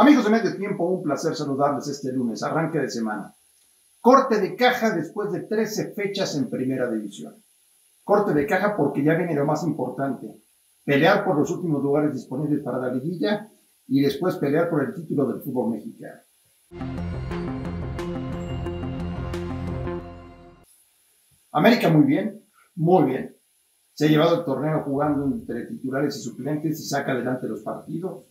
Amigos de Medio Tiempo, un placer saludarles este lunes, arranque de semana. Corte de caja después de 13 fechas en Primera División. Corte de caja porque ya viene lo más importante, pelear por los últimos lugares disponibles para la liguilla y después pelear por el título del fútbol mexicano. América muy bien, muy bien. Se ha llevado el torneo jugando entre titulares y suplentes y saca adelante los partidos.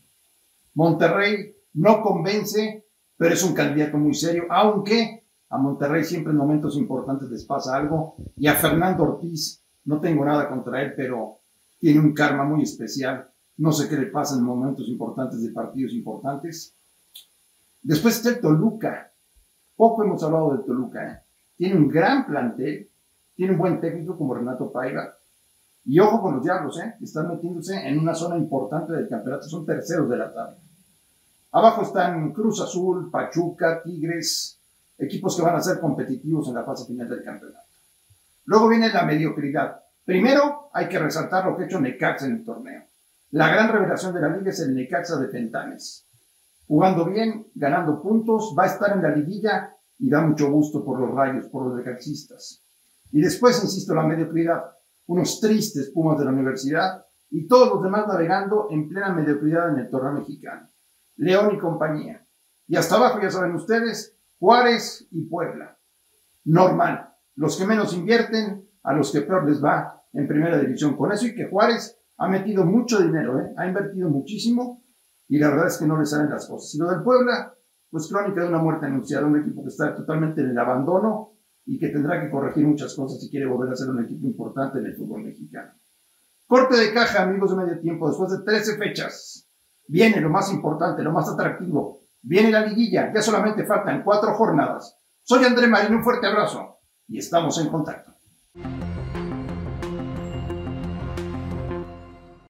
Monterrey no convence, pero es un candidato muy serio, aunque a Monterrey siempre en momentos importantes les pasa algo. Y a Fernando Ortiz, no tengo nada contra él, pero tiene un karma muy especial. No sé qué le pasa en momentos importantes de partidos importantes. Después está el Toluca. Poco hemos hablado del Toluca. ¿eh? Tiene un gran plantel, tiene un buen técnico como Renato Paiva. Y ojo con los diablos, ¿eh? están metiéndose en una zona importante del campeonato, son terceros de la tabla. Abajo están Cruz Azul, Pachuca, Tigres, equipos que van a ser competitivos en la fase final del campeonato. Luego viene la mediocridad. Primero hay que resaltar lo que ha hecho Necaxa en el torneo. La gran revelación de la liga es el Necaxa de Fentanes. Jugando bien, ganando puntos, va a estar en la liguilla y da mucho gusto por los rayos, por los necaxistas. Y después, insisto, la mediocridad. Unos tristes Pumas de la universidad y todos los demás navegando en plena mediocridad en el torneo mexicano. León y compañía. Y hasta abajo, ya saben ustedes, Juárez y Puebla. Normal. Los que menos invierten, a los que peor les va en primera división. Con eso y que Juárez ha metido mucho dinero, ¿eh? ha invertido muchísimo y la verdad es que no le salen las cosas. Y lo del Puebla, pues crónica de una muerte anunciada, un equipo que está totalmente en el abandono y que tendrá que corregir muchas cosas si quiere volver a ser un equipo importante en el fútbol mexicano. Corte de caja, amigos de medio tiempo, después de 13 fechas. Viene lo más importante, lo más atractivo. Viene la liguilla, ya solamente faltan cuatro jornadas. Soy André Marín, un fuerte abrazo y estamos en contacto.